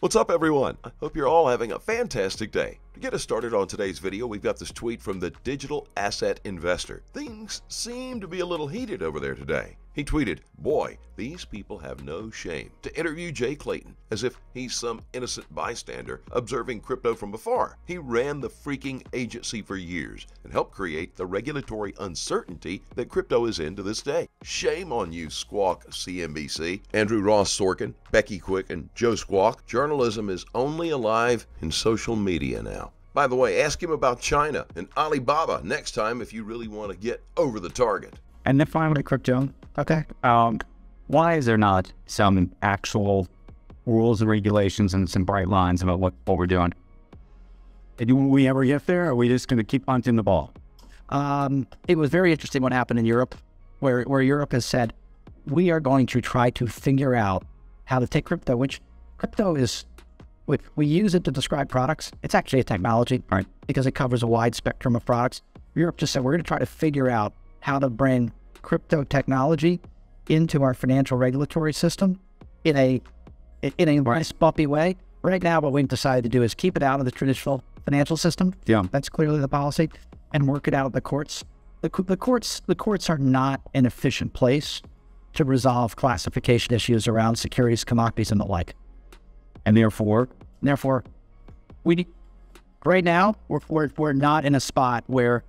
What's up everyone? I hope you're all having a fantastic day. To get us started on today's video, we've got this tweet from the Digital Asset Investor. Things seem to be a little heated over there today. He tweeted, Boy, these people have no shame to interview Jay Clayton as if he's some innocent bystander observing crypto from afar. He ran the freaking agency for years and helped create the regulatory uncertainty that crypto is in to this day. Shame on you, Squawk CNBC. Andrew Ross Sorkin, Becky Quick, and Joe Squawk. Journalism is only alive in social media now. By the way, ask him about China and Alibaba next time if you really want to get over the target. And then finally, crypto. Okay. Um, why is there not some actual rules and regulations and some bright lines about what, what we're doing? Do we ever get there? Or are we just going to keep punting the ball? Um, it was very interesting what happened in Europe, where, where Europe has said, we are going to try to figure out how to take crypto, which crypto is, we, we use it to describe products. It's actually a technology, right? Because it covers a wide spectrum of products. Europe just said, we're going to try to figure out how to bring crypto technology into our financial regulatory system in a in a nice bumpy way. Right now, what we've decided to do is keep it out of the traditional financial system. Yeah, that's clearly the policy, and work it out of the courts. The, the courts the courts are not an efficient place to resolve classification issues around securities, commodities, and the like. And therefore, therefore, we right now we're, we're, we're not in a spot where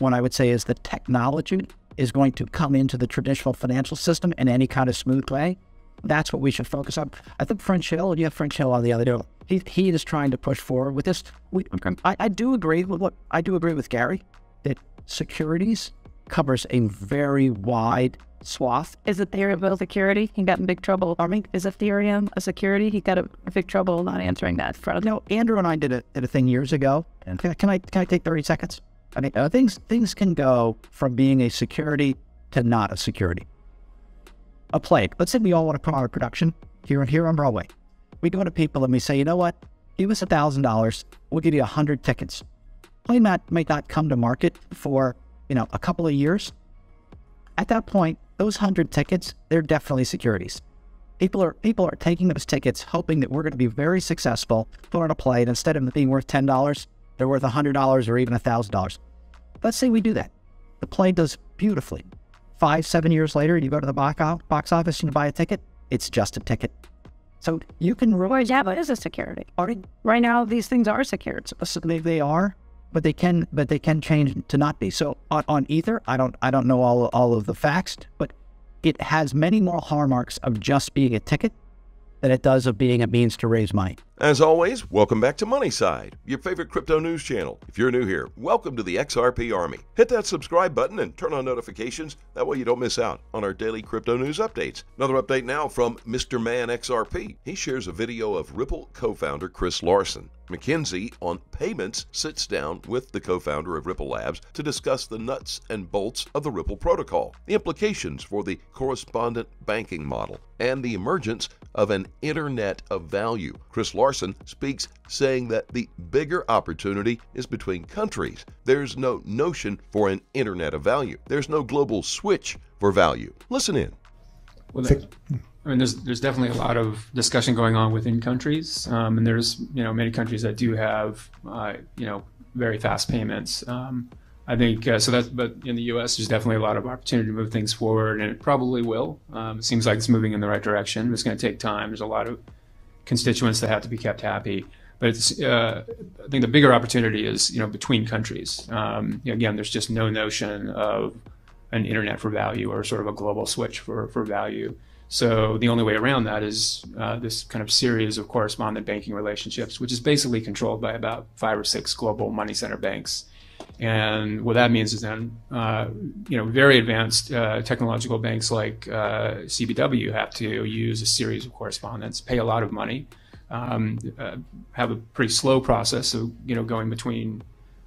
what I would say is the technology is going to come into the traditional financial system in any kind of smooth way. That's what we should focus on. I think French Hill, you have French Hill on the other day. He, he is trying to push forward with this. We, okay. I, I do agree with what I do agree with Gary that securities covers a very wide swath. Is Ethereum a security? He got in big trouble. I mean, is Ethereum a security? He got in big trouble not answering that. Front. No, Andrew and I did a, did a thing years ago. And can, can I can I take thirty seconds? I mean, uh, things things can go from being a security to not a security. A play. Let's say we all want to of production here and here on Broadway. We go to people and we say, you know what? Give us a thousand dollars. We'll give you a hundred tickets. Play might might not come to market for you know a couple of years. At that point, those hundred tickets, they're definitely securities. People are people are taking those tickets, hoping that we're going to be very successful, put on a play, and instead of being worth ten dollars, they're worth hundred dollars or even a thousand dollars. Let's say we do that. The play does beautifully. Five, seven years later, you go to the box office and you buy a ticket. It's just a ticket. So you can really. yeah, but it's a security. Right now, these things are secured. So they, they are, but they can, but they can change to not be. So on, on Ether, I don't, I don't know all all of the facts, but it has many more hallmarks of just being a ticket than it does of being a means to raise money. As always, welcome back to Money Side, your favorite crypto news channel. If you're new here, welcome to the XRP Army. Hit that subscribe button and turn on notifications. That way you don't miss out on our daily crypto news updates. Another update now from Mr. Man XRP. He shares a video of Ripple co-founder Chris Larsen. McKinsey on payments sits down with the co-founder of Ripple Labs to discuss the nuts and bolts of the Ripple protocol, the implications for the correspondent banking model, and the emergence of an internet of value. Chris Larsen Larsen speaks, saying that the bigger opportunity is between countries. There's no notion for an internet of value. There's no global switch for value. Listen in. Well, I mean, there's there's definitely a lot of discussion going on within countries, um, and there's you know many countries that do have uh, you know very fast payments. Um, I think uh, so. That, but in the U.S., there's definitely a lot of opportunity to move things forward, and it probably will. Um, it seems like it's moving in the right direction. It's going to take time. There's a lot of constituents that have to be kept happy. But it's, uh, I think the bigger opportunity is, you know, between countries. Um, again, there's just no notion of an internet for value or sort of a global switch for, for value. So the only way around that is uh, this kind of series of correspondent banking relationships, which is basically controlled by about five or six global money center banks. And what that means is then, uh, you know, very advanced uh, technological banks like uh, CBW have to use a series of correspondents, pay a lot of money, um, uh, have a pretty slow process of, you know, going between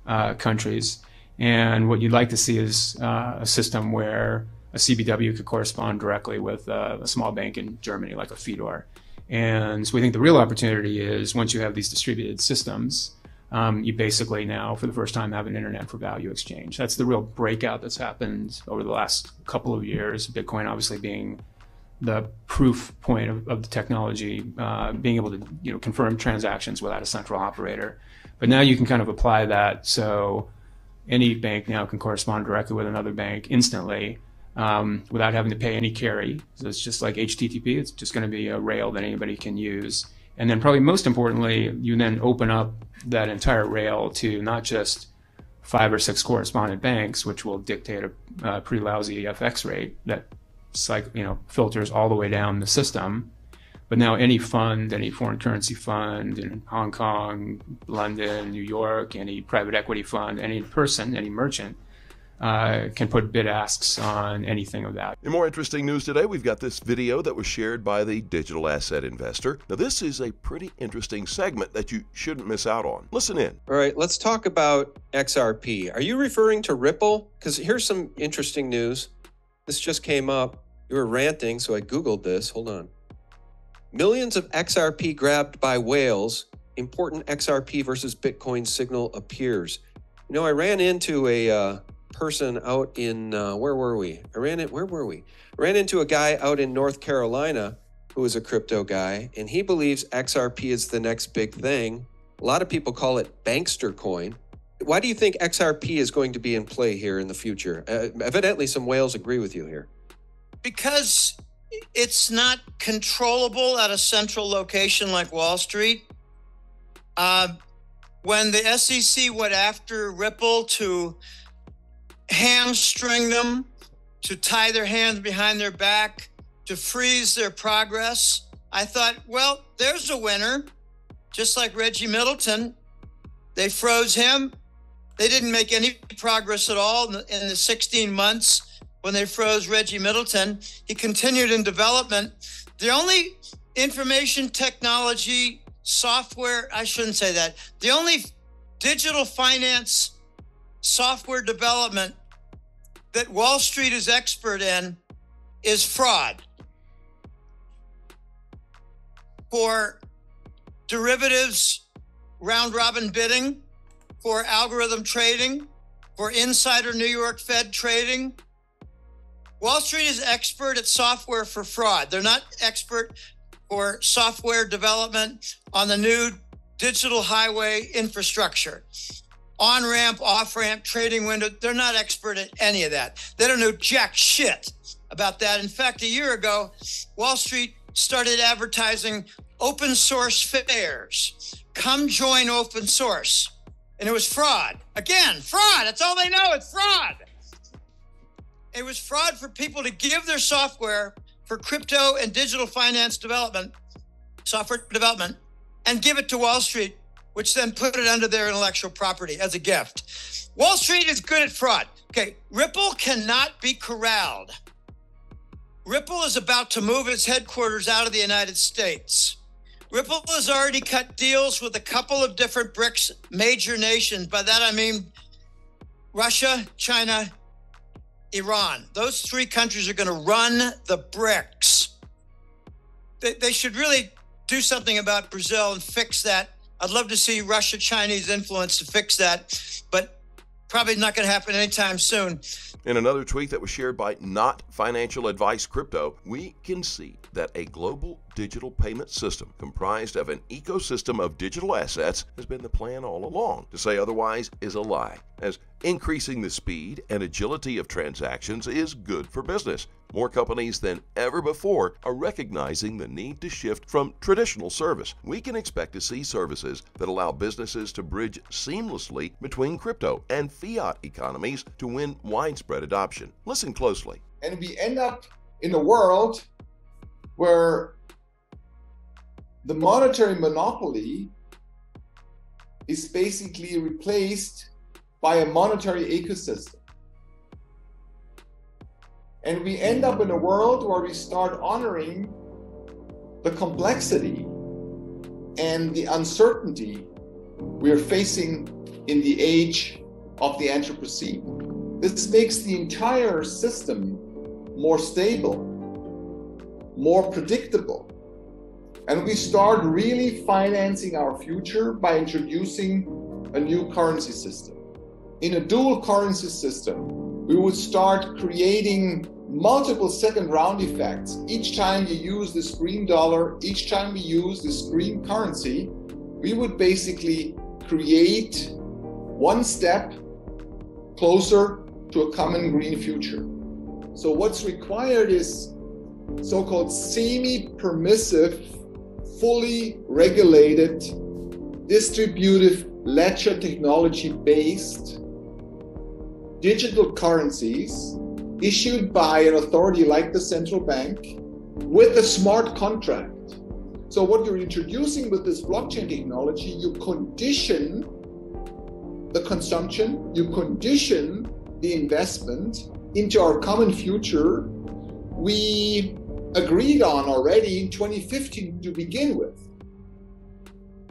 uh, countries. And what you'd like to see is uh, a system where a CBW could correspond directly with a small bank in Germany, like a Fidor. And so we think the real opportunity is once you have these distributed systems, um, you basically now, for the first time, have an internet for value exchange. That's the real breakout that's happened over the last couple of years. Bitcoin obviously being the proof point of, of the technology, uh, being able to you know confirm transactions without a central operator. But now you can kind of apply that so any bank now can correspond directly with another bank instantly um, without having to pay any carry. So it's just like HTTP. It's just going to be a rail that anybody can use. And then probably most importantly, you then open up that entire rail to not just five or six correspondent banks, which will dictate a, a pretty lousy FX rate that you know filters all the way down the system. But now any fund, any foreign currency fund in Hong Kong, London, New York, any private equity fund, any person, any merchant uh, can put bid asks on anything of that. In more interesting news today, we've got this video that was shared by the digital asset investor. Now, this is a pretty interesting segment that you shouldn't miss out on. Listen in. All right, let's talk about XRP. Are you referring to Ripple? Because here's some interesting news. This just came up. You were ranting, so I Googled this. Hold on. Millions of XRP grabbed by whales. Important XRP versus Bitcoin signal appears. You know, I ran into a uh, person out in, uh, where were we? I ran it, where were we? I ran into a guy out in North Carolina who is a crypto guy, and he believes XRP is the next big thing. A lot of people call it Bankster coin. Why do you think XRP is going to be in play here in the future? Uh, evidently, some whales agree with you here. Because it's not controllable at a central location like Wall Street. Uh, when the SEC went after Ripple to hamstring them, to tie their hands behind their back, to freeze their progress, I thought, well, there's a winner. Just like Reggie Middleton, they froze him. They didn't make any progress at all in the, in the 16 months when they froze Reggie Middleton. He continued in development. The only information technology software, I shouldn't say that, the only digital finance software development that Wall Street is expert in is fraud. For derivatives, round robin bidding, for algorithm trading, for insider New York Fed trading. Wall Street is expert at software for fraud. They're not expert for software development on the new digital highway infrastructure. On ramp, off ramp, trading window, they're not expert at any of that. They don't know jack shit about that. In fact, a year ago, Wall Street started advertising open source fairs. Come join open source and it was fraud. Again, fraud. That's all they know. It's fraud. It was fraud for people to give their software for crypto and digital finance development, software development, and give it to Wall Street, which then put it under their intellectual property as a gift. Wall Street is good at fraud. Okay, Ripple cannot be corralled. Ripple is about to move its headquarters out of the United States. Ripple has already cut deals with a couple of different BRICS major nations. By that I mean Russia, China, Iran. Those three countries are going to run the BRICS. They, they should really do something about Brazil and fix that. I'd love to see Russia Chinese influence to fix that, but probably not going to happen anytime soon. In another tweet that was shared by Not Financial Advice Crypto, we can see that a global digital payment system comprised of an ecosystem of digital assets has been the plan all along. To say otherwise is a lie, as increasing the speed and agility of transactions is good for business. More companies than ever before are recognizing the need to shift from traditional service. We can expect to see services that allow businesses to bridge seamlessly between crypto and fiat economies to win widespread adoption. Listen closely. And we end up in a world where the monetary monopoly is basically replaced by a monetary ecosystem. And we end up in a world where we start honoring the complexity and the uncertainty we are facing in the age of the Anthropocene. This makes the entire system more stable, more predictable. And we start really financing our future by introducing a new currency system. In a dual currency system, we would start creating multiple second round effects. Each time you use this green dollar, each time we use this green currency, we would basically create one step closer to a common green future. So, what's required is so called semi permissive, fully regulated, distributive ledger technology based digital currencies issued by an authority like the central bank with a smart contract. So, what you're introducing with this blockchain technology, you condition the consumption, you condition the investment into our common future we agreed on already in 2015 to begin with.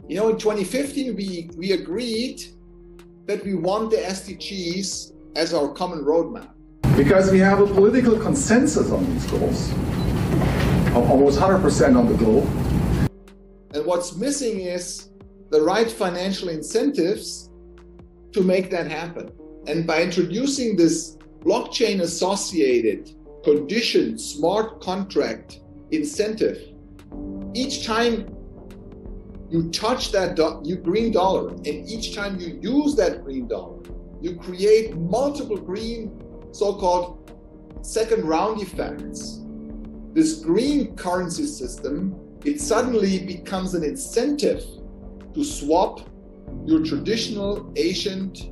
You know, in 2015, we, we agreed that we want the SDGs as our common roadmap. Because we have a political consensus on these goals, almost 100% on the globe. And what's missing is the right financial incentives to make that happen. And by introducing this blockchain associated condition smart contract incentive, each time you touch that do- you green dollar and each time you use that green dollar, you create multiple green so-called second round effects. This green currency system, it suddenly becomes an incentive to swap your traditional ancient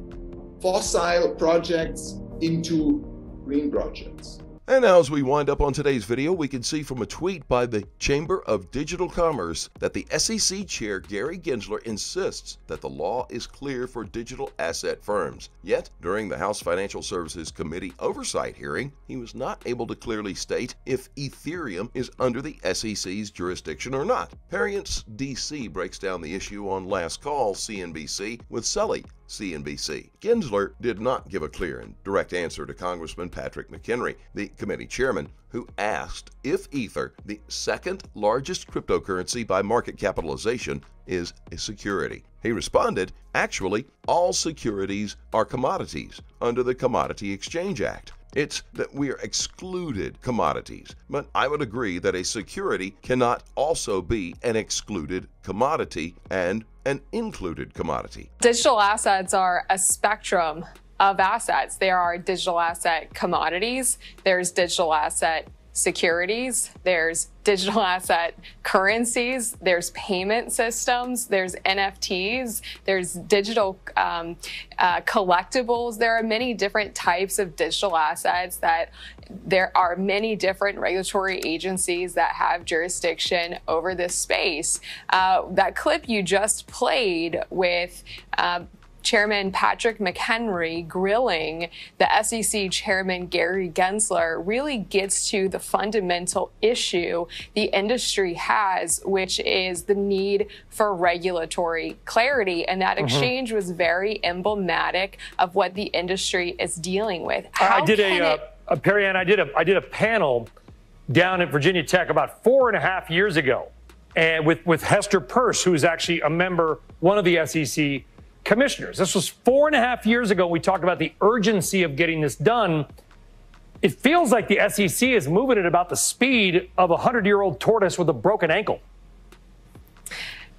fossil projects into green projects. And now, as we wind up on today's video, we can see from a tweet by the Chamber of Digital Commerce that the SEC Chair Gary Gensler insists that the law is clear for digital asset firms. Yet, during the House Financial Services Committee oversight hearing, he was not able to clearly state if Ethereum is under the SEC's jurisdiction or not. Perianne DC breaks down the issue on Last Call CNBC with Sully, CNBC. Gensler did not give a clear and direct answer to Congressman Patrick McHenry, the committee chairman, who asked if Ether, the second largest cryptocurrency by market capitalization, is a security. He responded, actually, all securities are commodities under the Commodity Exchange Act. It's that we are excluded commodities. But I would agree that a security cannot also be an excluded commodity and an included commodity. Digital assets are a spectrum of assets. There are digital asset commodities, there's digital asset securities, there's digital asset currencies, there's payment systems, there's NFTs, there's digital um, uh, collectibles. There are many different types of digital assets that there are many different regulatory agencies that have jurisdiction over this space. Uh, that clip you just played with uh, Chairman Patrick McHenry grilling the SEC Chairman Gary Gensler really gets to the fundamental issue the industry has, which is the need for regulatory clarity. And that mm-hmm. exchange was very emblematic of what the industry is dealing with. How I did a, uh, a Perianne, I did a I did a panel down at Virginia Tech about four and a half years ago, and with with Hester Peirce, who is actually a member, one of the SEC commissioners. This was four and a half years ago. We talked about the urgency of getting this done. It feels like the SEC is moving at about the speed of a 100 year old tortoise with a broken ankle.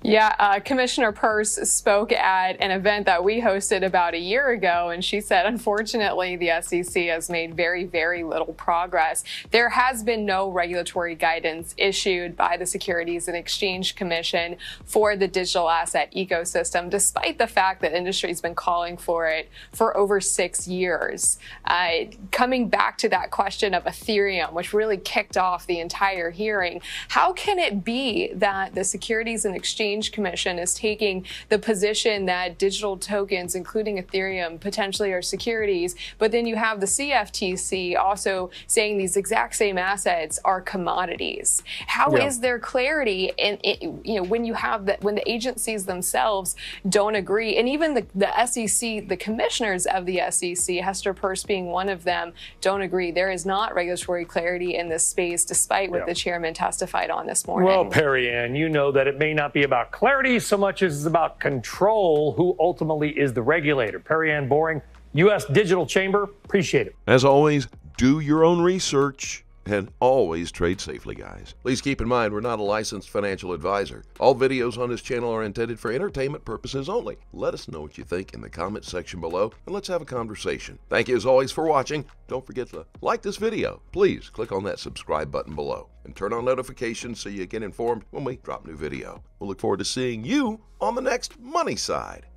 Yeah, uh, Commissioner Peirce spoke at an event that we hosted about a year ago, and she said, unfortunately, the SEC has made very, very little progress. There has been no regulatory guidance issued by the Securities and Exchange Commission for the digital asset ecosystem, despite the fact that industry has been calling for it for over six years. Uh, coming back to that question of Ethereum, which really kicked off the entire hearing, how can it be that the Securities and Exchange Exchange Commission is taking the position that digital tokens, including Ethereum, potentially are securities. But then you have the CFTC also saying these exact same assets are commodities. How yeah. is there clarity in, in, you know when you have that when the agencies themselves don't agree, and even the, the SEC, the commissioners of the SEC, Hester Peirce being one of them, don't agree. There is not regulatory clarity in this space, despite what yeah. the chairman testified on this morning. Well, Perianne, you know that it may not be about about clarity so much as it's about control, who ultimately is the regulator. Perianne Boring, U.S. Digital Chamber, appreciate it. As always, Do your own research and always trade safely, guys. Please keep in mind we're not a licensed financial advisor. All videos on this channel are intended for entertainment purposes only. Let us know what you think in the comments section below and let's have a conversation. Thank you as always for watching. Don't forget to like this video. Please click on that subscribe button below and turn on notifications so you get informed when we drop new video. We'll look forward to seeing you on the next Money Side.